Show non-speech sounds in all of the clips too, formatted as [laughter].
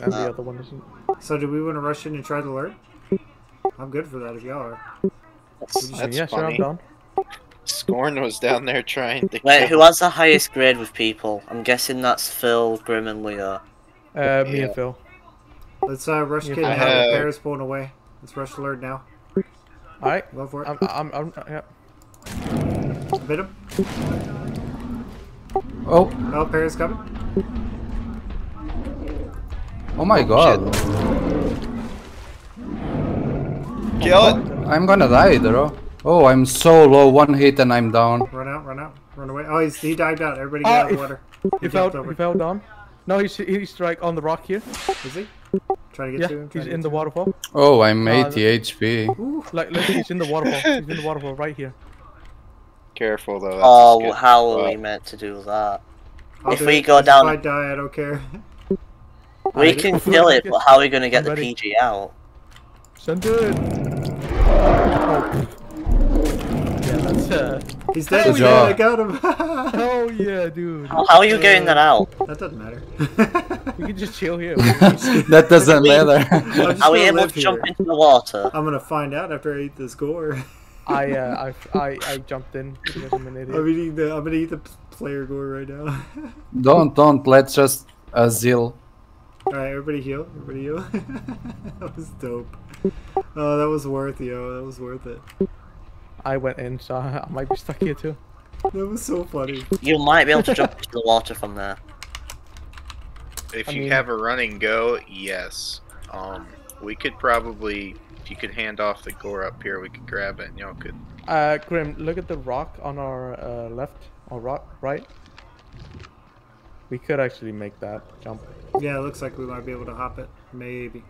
and the other one isn't. So do we want to rush in and try the alert? I'm good for that if y'all are. That's yeah, sure, I'm funny. down. Scorn was down there trying to. Wait, kill- who has the highest grade with people? I'm guessing that's Phil, Grim, and Leo. Uh, me Yeah. and Phil. Let's uh, rush Yeah. kid I now. The have- bear is pulling away. Let's rush alert now. Alright. Go for it. I'm, I'm, I'm, yeah. Hit him. Oh, Oh, Paris coming. Oh my god. Kill it! I'm gonna die, bro. Oh, I'm so low. One hit and I'm down. Run out, run out, run away. Oh, he's, he dived out. Everybody get out of the water. He fell, jumped over. he fell down. No, he's, he's like on the rock here. Is he? Trying to get Yeah, to him. he's in the to waterfall. Oh, I'm Uh, 80 HP. Like, look, he's in the waterfall. He's in the waterfall right here. [laughs] Careful though. That's Oh, how are Uh, we meant to do that? I'll if do we it. go If down- I die, I don't care. [laughs] We can kill it, but how are we gonna get the. PG out? Send it. Oh. Yeah, that's uh. He's dead. Hell He's dead. I yeah. got him. [laughs] Oh yeah, dude. How are you getting that out? that doesn't matter. [laughs] We can just chill here. [laughs] that doesn't matter. I'm Are we gonna able live to jump into the water? I'm gonna find out after I eat this gore. I uh, I, I I jumped in because I'm an I'm eating the. I'm gonna eat the player gore right now. don't, don't. Let's just Azil. All right, everybody heal. Everybody heal. [laughs] that was dope. Oh, that was worth it, yo. That was worth it. I went in, so [laughs] I might be stuck here too. That was so funny. You might be able to jump [laughs] into the water from there. If I you mean- have a running go, yes. Um, we could probably, if you could hand off the gore up here, we could grab it and y'all could. Uh, Grim, look at the rock on our uh, left or rock right. We could actually make that jump. Yeah, it looks like we might be able to hop it. Maybe.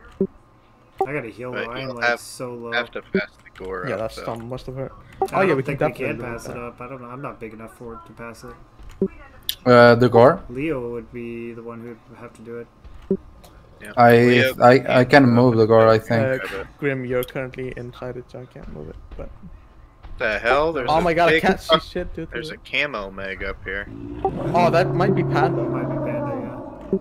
I gotta heal But though. I am like have- so low. Have to pass the gore Yeah, up. that's though. some must have hurt. I Oh don't yeah, we can think we can pass it up. I don't know. I'm not big enough for it to pass it. Uh, the gore. Leo would be the one who would have to do it. Yeah. I, Leo, I, I can move the gore. I Uh, think. Grab it. Grim, you're currently inside it, so I can't move it. But the hell? There's oh my god, I can't see shit, dude. There's a camo meg up here. Oh, that might be That Panda. might be Panda, yeah.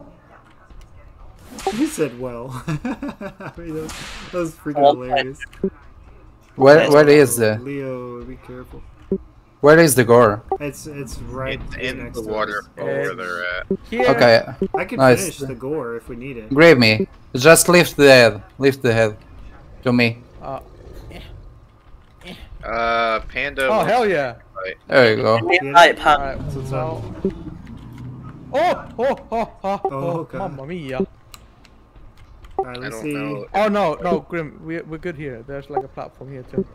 [laughs] He said well. [laughs] I mean, that was, that was freaking Well, hilarious. Where, where is the, Leo, be careful. where is the gore? It's it's right It's here in next the water us. where they're at. Here. Okay, I can Nice. finish the gore if we need it. grab me. Just lift the head. Lift the head. To me. Uh, Uh, Panda. oh hell yeah! fight. There you go. Yeah. Right, Pan. Alright, what's so. Oh, oh, oh, oh, Oh, oh, God. mamma mia. Alright, I let's don't see. know. Oh no, no, Grim, we're, we're good here. There's like a platform here too.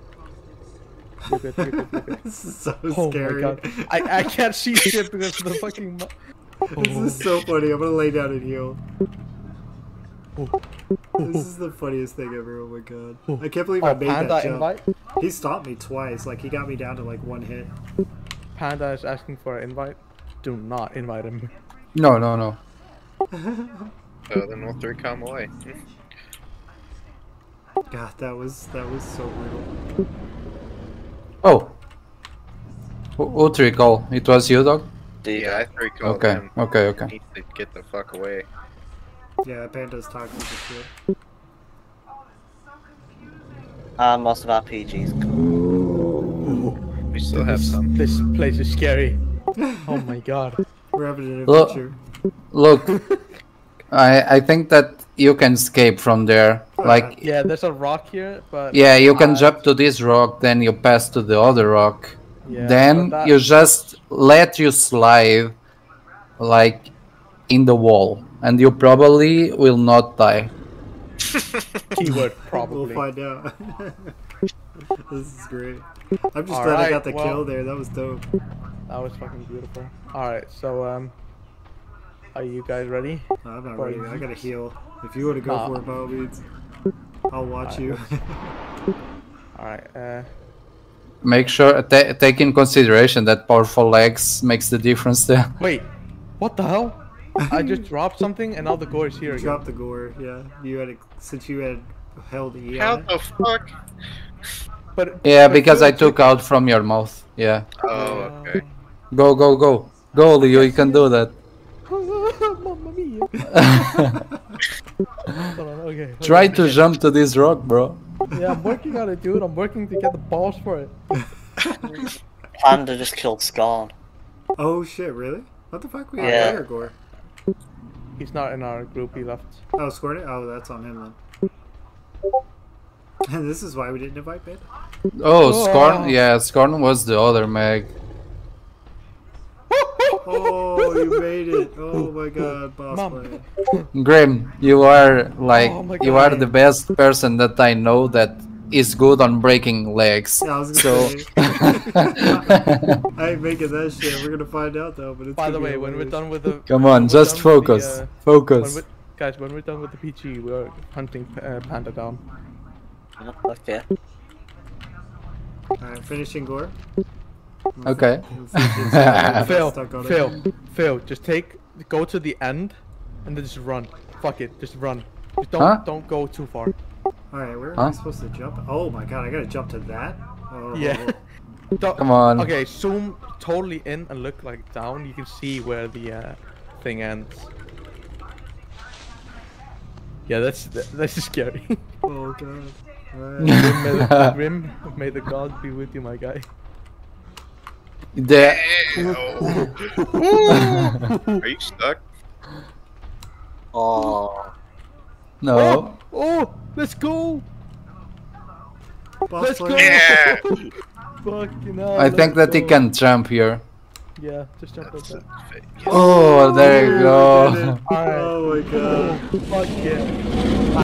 You're good, you're good, you're good. [laughs] This is so Oh scary. my god. I, I can't see shit because of the fucking. mu- This is so funny. I'm gonna lay down and heal. This is the funniest thing ever. Oh my god. I can't believe I Oh, made Panda that jump. invite? He stopped me twice. Like he got me down to like one hit. Panda is asking for an invite. Do not invite him. No, no, no. So [laughs] oh, then we'll three come away. [laughs] God, that was that was so brutal. Oh. Who, who three call? It was you, dog? Yeah, I three called Okay, him. okay, okay. Need to get the fuck away. Yeah, Panda's talking to shit. uh, most of our PGs. We still have This, some. this place is scary. [laughs] Oh my god. We're having an Look. adventure. Look, look [laughs] I I think that you can escape from there. Like, Yeah, there's a rock here, but. yeah, you can uh, jump to this rock, then you pass to the other rock. yeah, then that- you just let you slide, like, in the wall, and you probably will not die. [laughs] Keyword, probably. We'll probably. find out. [laughs] this is great. I'm just All glad I got the well- kill there. That was dope. That was fucking beautiful. Alright, so, um. Are you guys ready? No, I'm not Well, ready. I gotta heal. If you want to go Nah. for it, by all means, I'll watch Alright, you. [laughs] Alright, uh. Make sure ta take in consideration that powerful legs makes the difference there. Wait, what the hell? I just dropped something and now the gore is here again. Drop the gore. Yeah, you had a, since you had held E How it. the fuck? But Yeah, but because I took out from your mouth. Yeah. Oh, okay. Go, go, go. Go, Leo, you can do that. Mamma mia. [laughs] Hold on, okay. okay. Try to jump to this rock, bro. Yeah, I'm working on it, dude. I'm working to get the balls for it. Panda just killed Scorn. Oh shit, really? What the fuck? We got Yeah. Fire Gore. He's not in our group. He left. Oh, scored it? Oh, that's on him then. [laughs] And this is why we didn't invite Beta. Oh, Oh. Scorn. Yeah, Scorn was the other Meg. [laughs] Oh, you made it! Oh my god, boss Mom. play. Grim, you are like Oh you are the best person that I know that is good on breaking legs. Yeah, I was So say. [laughs] I ain't making that shit. We're gonna find out though. But it's By the gonna be way, when we're done with the come on, just done with the, focus. uh, when Focus. we, guys, when we're done with the PG, we're hunting uh, Panda down. Okay. Alright, finishing gore. Okay. Let's see if it's, [laughs] Phil, stuck on it. Phil, Phil, just take, go to the end, and then just run. Fuck it, just run. Just don't, Huh? don't go too far. Alright, where am Huh? I supposed to jump? Oh my god, I gotta jump to that? Oh, Yeah. [laughs] Don't- Come on. Okay, zoom totally in and look like down. You can see where the uh, thing ends. Yeah, that's that's [laughs] scary. Oh god. Alright. Grim, may the, [laughs] may the gods be with you, my guy. The- Oh. Are you stuck? Oh. No. Oh, let's go! Boss Let's go! [laughs] Yeah. Fucking hell, I think let's that he can jump here. Yeah, just jump like That's that. a- Oh, there you go. did [laughs] Oh my god. Fuck yeah.